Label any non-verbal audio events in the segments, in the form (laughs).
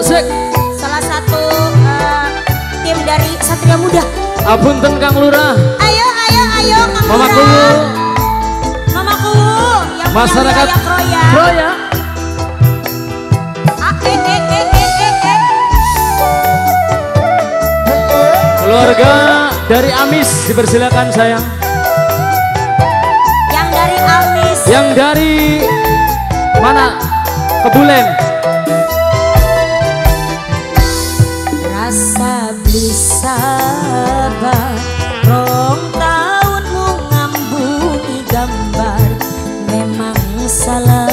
Asik. Salah satu uh, tim dari Satria Muda. Apunten Kang Lurah. Ayo, ayo, ayo Kang Mama Lurah. Kuwu. Mama Kuwu. Yang Masyarakat Kroya. Kroya. Ah, eh, eh. Keluarga dari Amis dipersilakan sayang. Yang dari Amis. Yang dari mana? Kebulen. Rasa bisa rong tahunmu ngambungi gambar Memang salah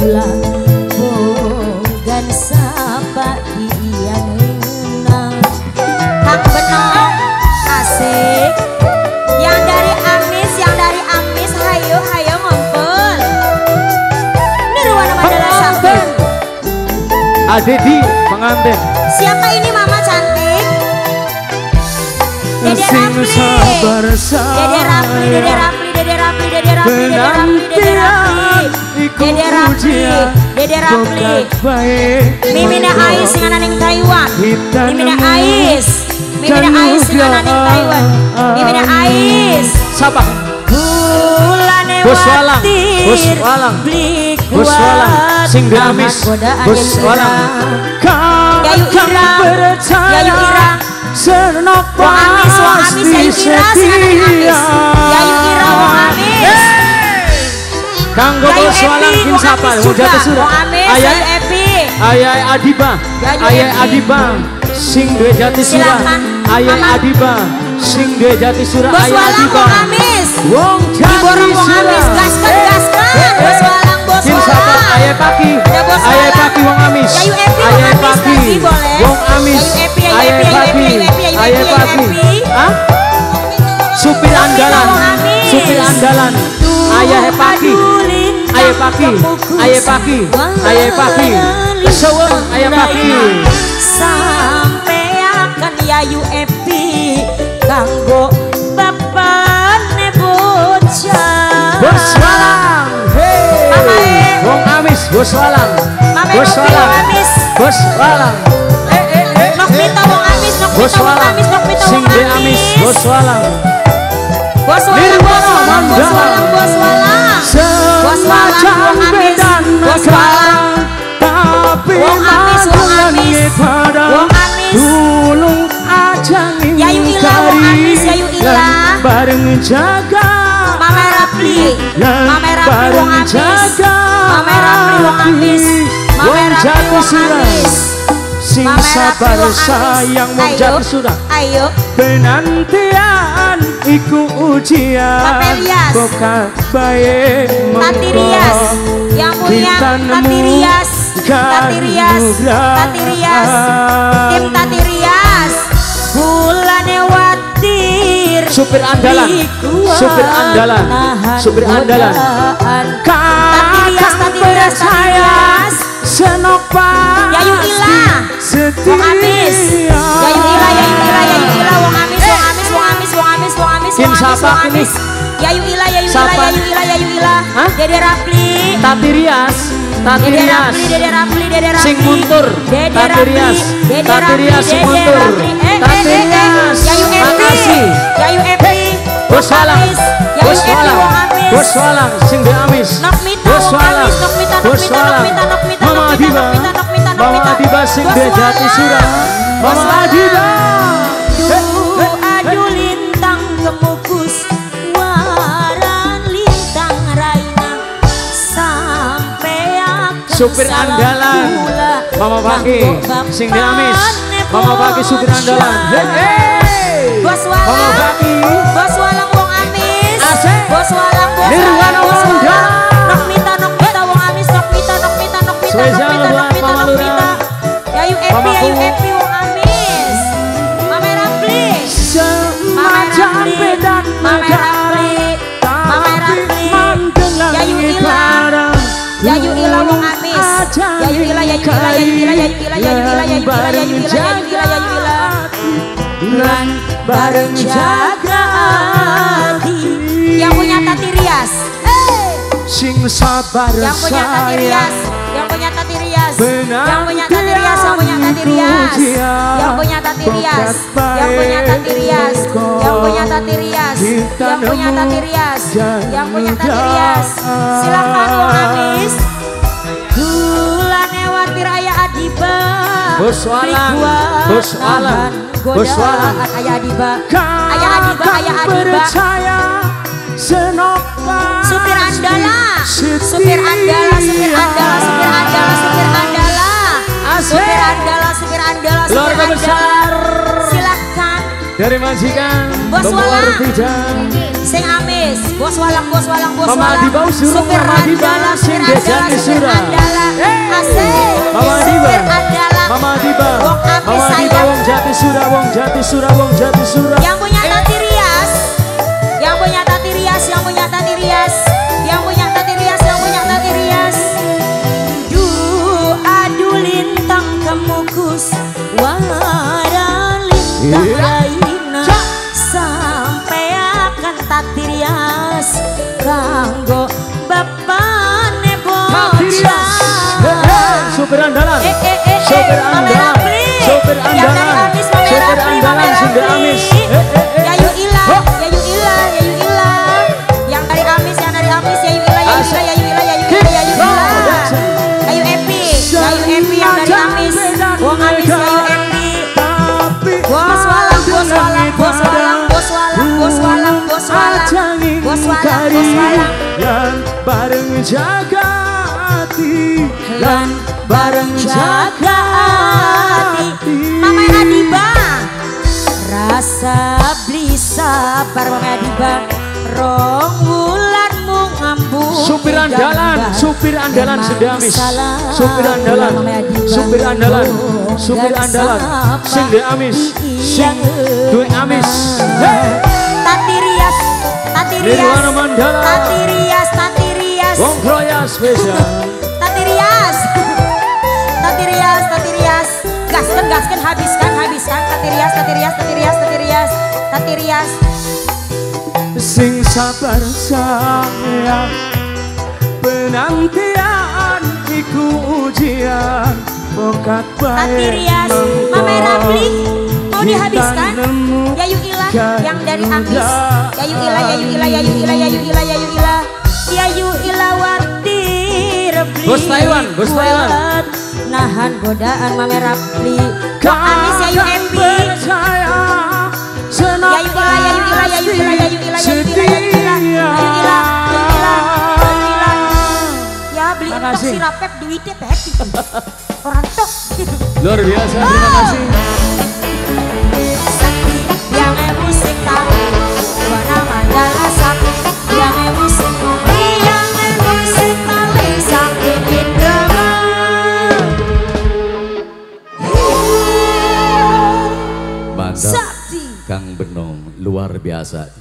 kula Bogan sapa yang ngenal Kang Benong asik. Yang dari Amis, yang dari Amis. Hayo, hayo ngumpul Nirwana Mandala Sakti Adedi pengantin. Siapa ini sing sabar Dede Rafli, Dede Dede Dede Dede Dede Dede Dede Taiwan. Serno Amis, Wong Amis, Yayu Ira, Amis. Yayu Kanggo bos walang kim sapal, hujat kesura Ayah Epi. Ayah Adiba, ya, ya, Ayah Adiba. Sing dua jati surah. Ayah Adiba, Sing dua jati surah. Ayah Adiba. Wong jati surah Diborong Wong Amis, gaskan, gaskan. Bos walang filsafat aye paki Ayah paki wong amis. Ayah paki wong amis. Ayah paki Ayah paki supir andalan. Supir andalan. Ayah paki Ayah paki Ayah paki Ayah paki kesuwen Ayah paki sampai akan yayu epi kanggo Bos Walang. Nopi, Walang. Bos Walang. Eh eh eh. Nok Wong Amis, Nok Bos Mita Wong. Amis, Nok Wong Amis Bos Walang. Bos Walang, Bos Walang, Bos. Walang, Bos Walang Bos Walang, Wong Amis, Bos Walang Tapi Wong Amis, Wong Amis. Wong Amis. Dulu aja Yayu Ila, Wong Amis, Yayu Ila. Bareng jaga Mama Rapli Lan Mama Rapli Wong Amis Pameran sabar sayang wong jatuh Ayo. Penantian iku ujian. Bokal bae Tati Rias. Yang mulia Tati Rias. Tati Rias. Tati Rias. Tim Tati Rias. Bulannya watir Supir andalan. Supir andalan. Supir andalan. Kakak Tati Tati Tati Rias. Senopan Yayu Ila Wong Amis. Yayu Ila Yayu Ila Yayu Ila Wong Amis Wong Amis Wong Amis Wong Amis Wong Amis Wong Amis Wong? Amis. Yayu Ila Yayu Ila? Yayu Ila Yayu Ila? Dede Rapli Tati Rias. Tati Rias. Dede Rapli Dede Rapli Sing muntur. Tati Rias. Tati Rias sing muntur. Eh Tati eh eh. Eh Rias. Yayu Epi Yayu Epi Bos Walang. Bos Walang. Bos Walang. Sing di Amis Mama Adiba. Mama Adiba sing surah Mama Adiba. Supir andalan. Mama Pagi Sing dinamis Mama Pagi supir andalan. Hey, Bos Mama Pagi Bos walang wong amis. Asik. Bos walang wong amis wong Mama Yayu Ku. Epi Wong Amis Mama Rapli Mama Semacam Rapli bedan Mama Rapli Mama Rapli Yayu Ila Yayu Ila Wong Amis Yayu Ila Yayu Ila Yayu Ila Yayu Ila Yayu Ila Yayu Ila Yayu Ila Yayu Ila Yayu Ila Lan bareng Jaga hati Yang punya Tati Rias Eh sing sabar Yang punya Tati Rias sayang Rias Yang punya Tati Rias Yang punya Tati Rias Yang punya Tati Rias Yang punya Tati Rias Yang punya Tati Rias Silakan Wong Amis Bulan lewat Raya Adiba. Bos Walang Bos Walang Bos Walang Ayah Adiba. Ayah Adiba Ayah Adiba. Supir Andala. Supir Andala Supir Andala Supir Andala Supir Andala Dari majikan Bos Walang. Sing amis. Bos Walang Bos Walang Bos Mama Walang. Suruh Supir Mama sing dejani surah. Asik. Mama Andala. Mama Adiba. Wong amis Mama sayang. Wong Jati Surah Wong Jati Surah Wong Jati Surah Yang punya Tati Rias. Yang punya Tati Rias Yang punya Tati Rias. Yang punya Tati Rias Yang punya Tati Rias. Du adu lintang kemukus Wara Sopir andalan. Sopir andalan Amis, Sopir andalan. Yayu. Yayu Yayu. Yang dari Amis, yang dari Amis, Yayu Ila, Yayu Ila, Asik. Yayu Ila, Yayu Ila, Hip, Yayu Ila. roll, dance. Yayu Epi, Yayu Epi yang dari Amis. Wong Amis, Yayu Epi. Tapi Bos walang, bos walang, bos walang, bos walang, bos walang, bos walang. Bos walang, bos walang. Yang bareng jaga hati Lan bareng jaga hati. Mama Adiba Rasa beli sabar Mama Adiba Rong wulan mu ngambung Supir andalan, supir andalan Sendamis Supir andalan, supir andalan Supir andalan. Sing de amis Sing duwe amis. Tati Rias Tati Rias. Tati Rias Tati Rias. Wong Kroya spesial Rias Tati Rias Tati Rias Tati Rias Tati Rias Sing sabar sayang Penantian iku ujian. Pokat baik Tati Rias Mama Rapli Mau dihabiskan Yayu Ila yang dari Amis Yayu Ila Yayu Ila Yayu Ila Yayu Ila Yayu Ila. Yayu Ila Wati Repli Bos Taiwan, Bos Taiwan. kuat Nahan godaan Mama Rapli Wong Amis Yayu Epi saya senang pasti setia. Ya beli untuk si rapep duitnya pep (laughs) orang tok. Luar biasa terima kasih. that.